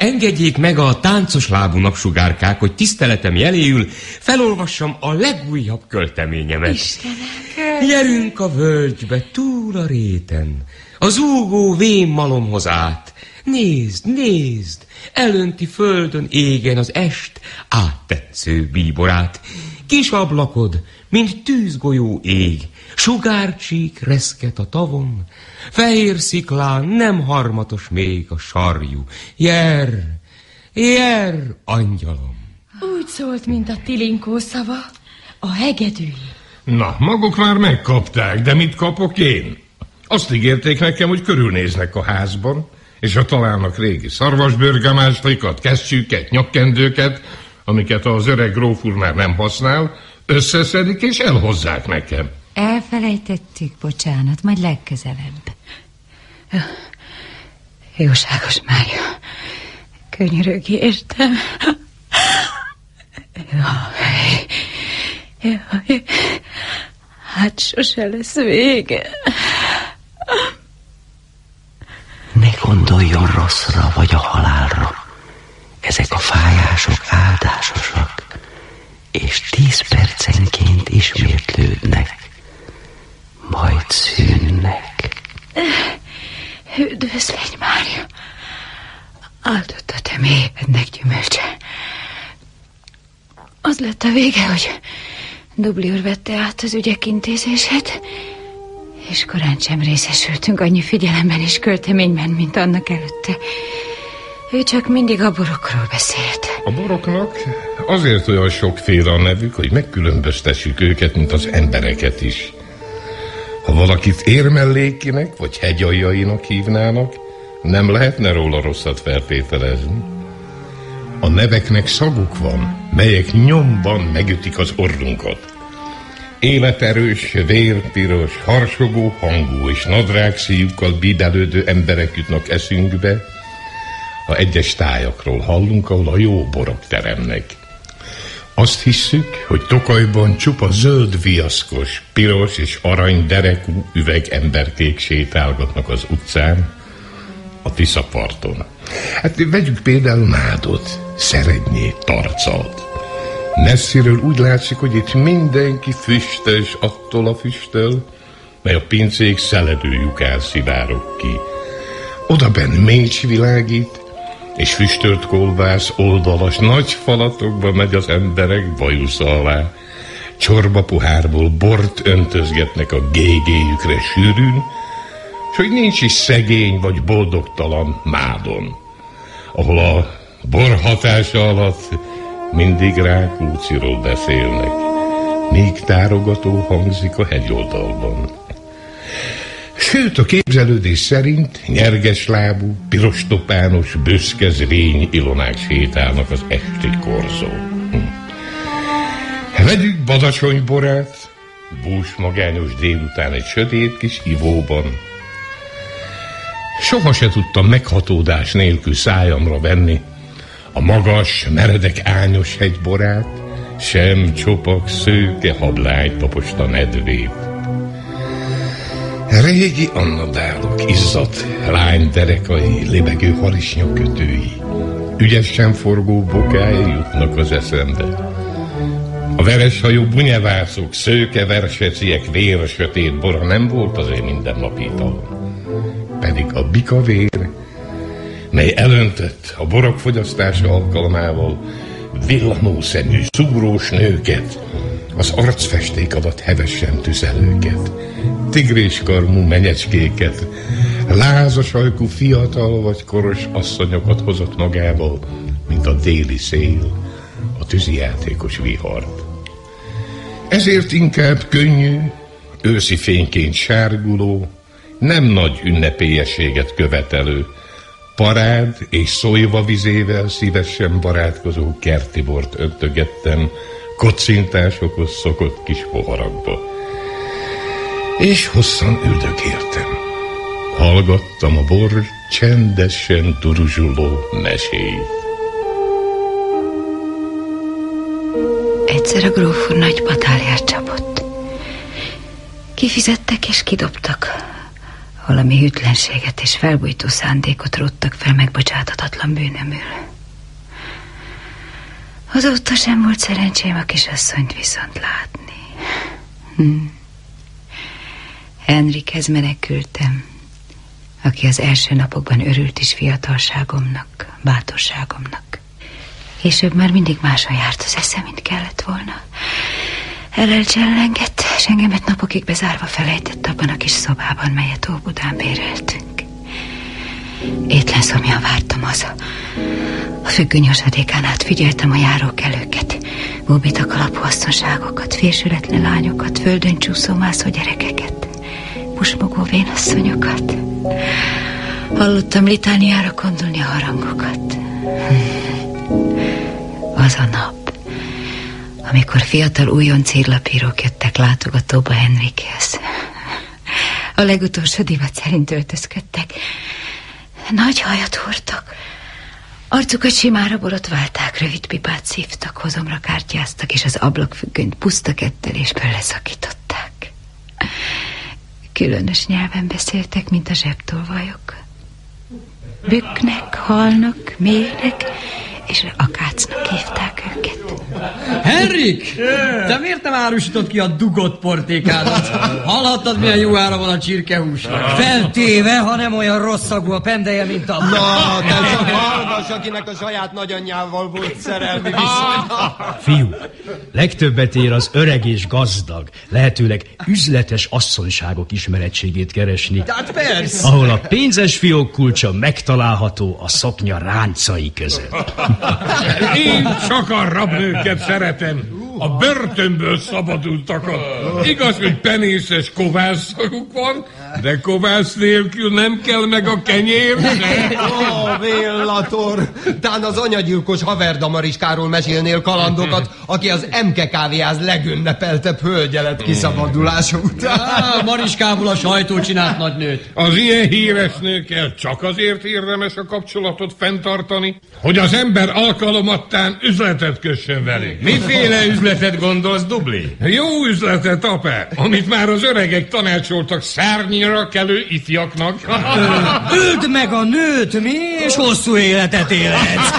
Engedjék meg a táncos lábú napsugárkák, hogy tiszteletem jeléül felolvassam a legújabb költeményemet. Istenem! Gyerünk a völgybe, túl a réten, az úgó vén malomhoz át. Nézd, nézd, elönti földön égen az est áttetsző bíborát. Kis ablakod, mint tűzgolyó ég, sugárcsík reszket a tavon, fehér sziklán nem harmatos még a sarjú. Jer, jer, angyalom! Úgy szólt, mint a tilinkó szava, a hegedűi. Na, maguk már megkapták, de mit kapok én? Azt ígérték nekem, hogy körülnéznek a házban, és ha találnak régi szarvasbőrgamástrikat, kesztyűket, nyakkendőket, amiket az öreg gróf úr már nem használ, összeszedik és elhozzák nekem. Elfelejtettük, bocsánat, majd legközelebb. Jóságos Mária, könyörög értem. Jaj, jaj, hát sose lesz vége. Ne gondoljon rosszra vagy a halálra. Ezek a fájások áldásosak, és tíz percenként ismétlődnek, majd szűnnek. Üdvözlégy, Mária! Áldott a te mélyednek gyümölcse. Az lett a vége, hogy Dubli úr vette át az ügyek intézését, és korán sem részesültünk annyi figyelemben és költeményben, mint annak előtte. Ő csak mindig a borokról beszélt. A boroknak azért olyan sokféle a nevük, hogy megkülönböztessük őket, mint az embereket is. Ha valakit érmellékinek vagy hegyaljainak hívnának, nem lehetne róla rosszat feltételezni. A neveknek szaguk van, melyek nyomban megütik az orrunkat. Életerős, vérpiros, harsogó hangú és nadrág szíjukkal bídelődő emberek jutnak eszünkbe, ha egyes tájakról hallunk, ahol a jó borok teremnek. Azt hisszük, hogy Tokajban csupa zöld viaszkos, piros és arany derekú üveg emberkék sétálgatnak az utcán, a Tiszaparton. Hát vegyük például Nádot, Szerednyét, Tarcalt. Messziről úgy látszik, hogy itt mindenki füstös attól a füsttől, mely a pincék szeledő lyukán szivárok ki. Oda benn Mécs világít, és füstölt kolbász oldalas nagy falatokba megy az emberek bajusza alá. Csorba pohárból bort öntözgetnek a gégéjükre sűrűn, s hogy nincs is szegény vagy boldogtalan mádon, ahol a bor hatása alatt mindig Rákóciról beszélnek, míg tárogató hangzik a hegyoldalban. Sőt, a képzelődés szerint nyerges lábú, piros topános, bőszkezrény ilonák sétálnak az esti korzó. Hm. Vegyük badacsony borát, bús magányos délután egy sötét kis ivóban. Soha se tudtam meghatódás nélkül szájamra venni a magas, meredek ányos hegyborát, sem csopak szőke hablány taposta nedvét. Régi annadálok, izzadt lány derekai, lebegő harisnya kötői, ügyesen forgó bokái jutnak az eszembe. A vereshajú bunyevászok, szőke verseciek vér sötét bora nem volt azért mindennapi ital. Pedig a bika vér, mely elöntött a borok fogyasztása alkalmával villanó szemű, szúrós nőket, az arcfesték alatt hevesen tüzelőket, tigriskarmú menyecskéket, lázas ajkú fiatal vagy koros asszonyokat hozott magával, mint a déli szél, a tűzijátékos vihart. Ezért inkább könnyű, őszi fényként sárguló, nem nagy ünnepélyességet követelő, parád és szójva vizével szívesen barátkozó kertibort öntögettem kocintásokhoz szokott kis poharakba. És hosszan üldögéltem. Hallgattam a bor csendesen duruzsuló meséit. Egyszer a gróf úr nagy batáliát csapott. Kifizettek és kidobtak. Valami hűtlenséget és felbújtó szándékot róttak fel megbocsátatatlan bűnömül. Azóta sem volt szerencsém a kisasszonyt viszont látni. Hm. Henrikhez menekültem, aki az első napokban örült is fiatalságomnak, bátorságomnak. Később már mindig máson járt az esze, mint kellett volna. Elelcsellengett, és engemet napokig bezárva felejtett abban a kis szobában, melyet Óbudán béreltünk. Étlen szomjan vártam haza. A függöny hasadékán át figyeltem a járókelőket, bóbitak alapú asszonságokat, fésületlen lányokat, földön csúszó mászó gyerekeket, pusmogó vénasszonyokat. Hallottam litániára kondulni a harangokat. Az a nap, amikor fiatal újon círlapírók jöttek látogatóba Henrikhez. A legutolsó divat szerint öltözködtek. Nagy hajat hordtak. Arcukat simára borotválták, rövid pipát szívtak, hozomra kártyáztak, és az ablakfüggönyt puszta kettelésből leszakították. Különös nyelven beszéltek, mint a zsebtolvajok. Büknek, halnak, mélnek, és akácnak hívták őket. Henrik! Te miért nem árusítod ki a dugott portékádat? Hallhattad, milyen jó ára van a csirkehúsnak? Feltéve, ha nem olyan rossz szagú a pendeje, mint a... Na, te csak hallgass, akinek a saját nagyanyjával volt szerelmi viszony. Fiú, legtöbbet ér az öreg és gazdag, lehetőleg üzletes asszonyságok ismerettségét keresni. Hát persze. Ahol a pénzes fiók kulcsa megtalálható a szoknya ráncai között. Én csak a rabnőket szeretem. A börtönből szabadultakat. Igaz, hogy penészes kovászok van, de kovász nélkül nem kell meg a kenyér. Ó, Véllator! Tán az anyagyilkos haverdamariskáról mesélnél kalandokat, aki az MK kávéház legünnepeltebb hölgye lett kiszabadulása után. Á, Mariskából a sajtó csinált nagynőt. Az ilyen híres nőkkel csak azért érdemes a kapcsolatot fenntartani, hogy az ember alkalomattán üzletet kössön velük. Miféle üzletet gondolsz, Dubli? Jó üzletet, apá, amit már az öregek tanácsoltak szárnyira kelő ifjaknak. Öld meg a nőt, mi? És hosszú életet élhetsz.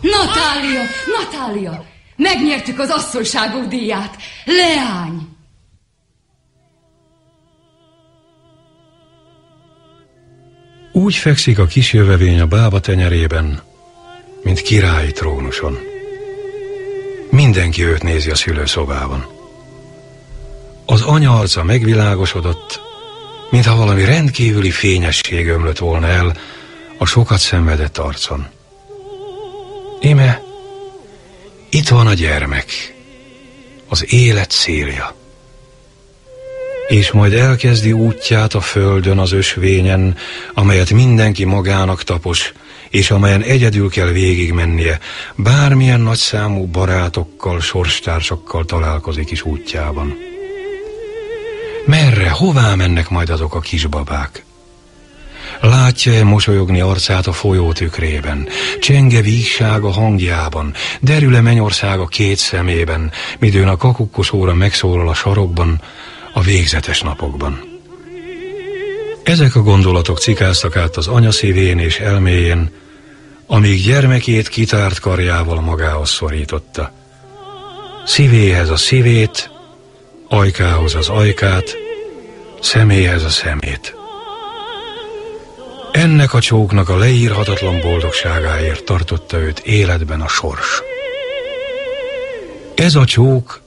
Natália, Natália, megnyertük az asszonyságok díját. Leány! Úgy fekszik a kis jövevény a bába tenyerében, mint királyi trónuson. Mindenki őt nézi a szülőszobában. Az anya arca megvilágosodott, mintha valami rendkívüli fényesség ömlött volna el a sokat szenvedett arcon. Íme, itt van a gyermek, az élet szélja. És majd elkezdi útját a földön, az ösvényen, amelyet mindenki magának tapos, és amelyen egyedül kell végigmennie, bármilyen nagyszámú barátokkal, sorstársakkal találkozik is útjában. Merre, hová mennek majd azok a kisbabák? Látja-e mosolyogni arcát a folyó tükrében, csenge vígság a hangjában, derül-e mennyország a két szemében, midőn a kakukkos óra megszólal a sarokban, a végzetes napokban. Ezek a gondolatok cikáztak át az anya szívén és elméjén, amíg gyermekét kitárt karjával magához szorította. Szívéhez a szívét, ajkához az ajkát, szeméhez a szemét. Ennek a csóknak a leírhatatlan boldogságáért tartotta őt életben a sors. Ez a csók,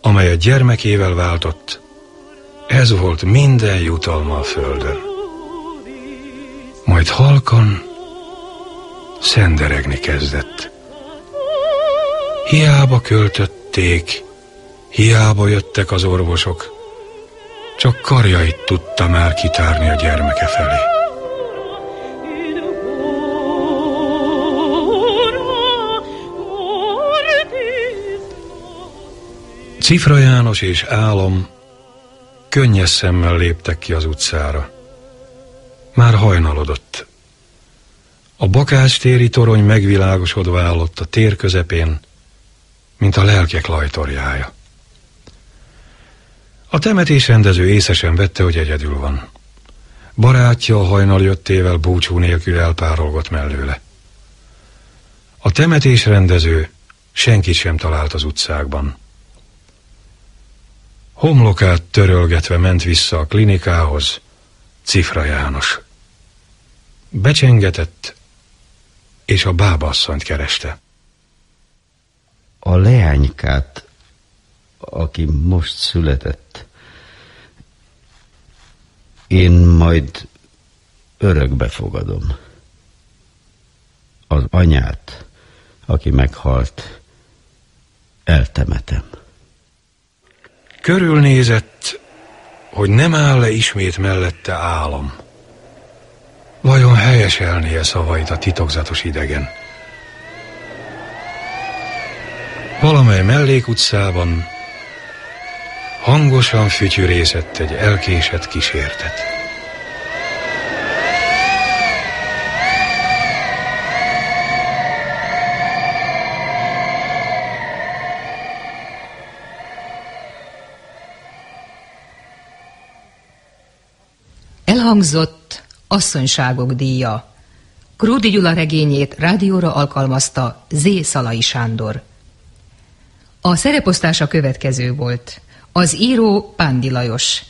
amely a gyermekével váltott, ez volt minden jutalma a földön. Majd halkan szenderegni kezdett. Hiába költötték, hiába jöttek az orvosok, csak karjait már kitárni a gyermeke felé. Cifra János és Álom könnyes szemmel léptek ki az utcára. Már hajnalodott. A bakástéri torony megvilágosodva állott a tér közepén, mint a lelkek lajtorjája. A temetésrendező észesen vette, hogy egyedül van. Barátja a hajnal jöttével búcsú nélkül elpárolgott mellőle. A temetésrendező senkit sem talált az utcákban. Homlokát törölgetve ment vissza a klinikához Cifra János. Becsengetett, és a bábasszonyt kereste. A leánykát, aki most született, én majd örökbe fogadom. Az anyát, aki meghalt, eltemetem. Körülnézett, hogy nem áll-e ismét mellette álom. Vajon helyeselnie szavait a titokzatos idegen? Valamely mellékutcában hangosan fütyürészett egy elkésett kísértet. Elhangzott asszonyságok díja. Krúdi Gyula regényét rádióra alkalmazta Z. Szalai Sándor. A szereposztása következő volt. Az író Pándi Lajos,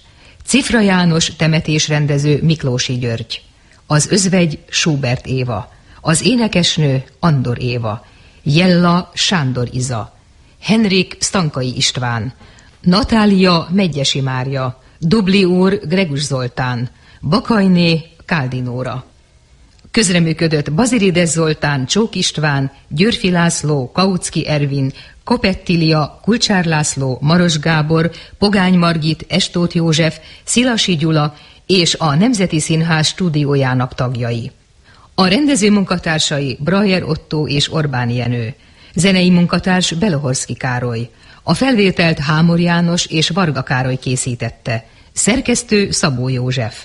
Cifra János temetésrendező Miklósi György, az özvegy Schubert Éva, az énekesnő Andor Éva, Jella Sándor Iza, Henrik Stankai István, Natália Megyesi Mária, Dubli úr Gregus Zoltán, Bakajné Káldinóra. Közreműködött Bazirides Zoltán, Csók István, Györfi László, Kautsky Ervin, Kopettilia, Kulcsár László, Maros Gábor, Pogány Margit, Estót József, Szilasi Gyula és a Nemzeti Színház stúdiójának tagjai. A rendező munkatársai Brajer Otto és Orbán Jenő, zenei munkatárs Belohorszki Károly, a felvételt Hámor János és Varga Károly készítette, szerkesztő Szabó József.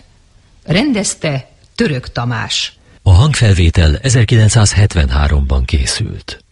Rendezte Török Tamás. A hangfelvétel 1973-ban készült.